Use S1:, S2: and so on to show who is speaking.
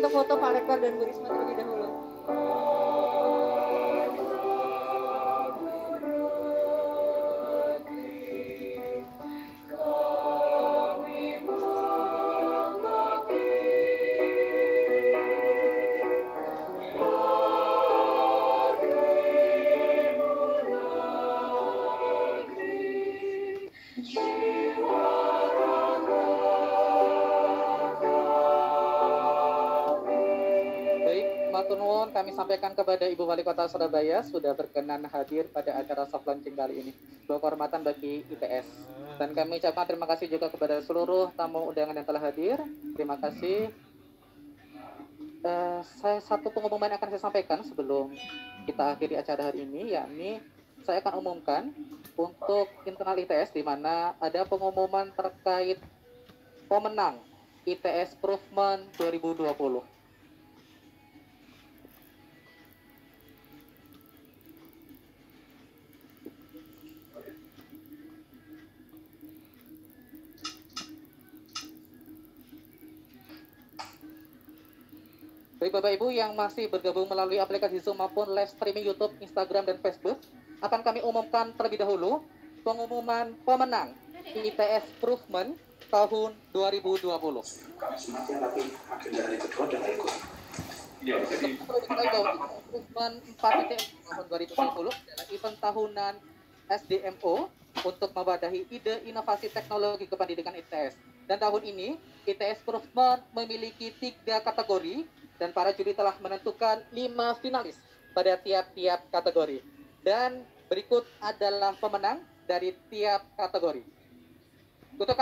S1: untuk foto Pak Rektor dan Bu Risma terlebih dahulu.
S2: Matur nuwun kami sampaikan kepada Ibu Wali Kota Surabaya sudah berkenan hadir pada acara soft launching kali ini. Sebuah kehormatan bagi ITS. Dan kami ucapkan terima kasih juga kepada seluruh tamu undangan yang telah hadir. Terima kasih. Eh, saya satu pengumuman akan saya sampaikan sebelum kita akhiri acara hari ini, yakni saya akan umumkan untuk internal ITS di mana ada pengumuman terkait pemenang ITS Improvement 2020. Baik Bapak Ibu yang masih bergabung melalui aplikasi Zoom maupun live streaming YouTube, Instagram, dan Facebook, akan kami umumkan terlebih dahulu pengumuman pemenang ITS Improvement tahun 2020.
S3: Semakin tapi makin dari kedua dan ikut. Ya, jadi
S2: Perlu diketahui bahwa Improvement 4 ITM tahun 2020 adalah event tahunan SDMO untuk membadahi ide inovasi teknologi kependidikan ITS. Dan tahun ini, ITS Improvement memiliki tiga kategori dan para juri telah menentukan lima finalis pada tiap-tiap kategori. Dan berikut adalah pemenang dari tiap kategori. Untuk